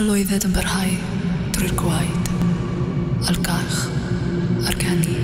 Fy yn byrhau drwy'r gwaed, a'r gach, a'r canu.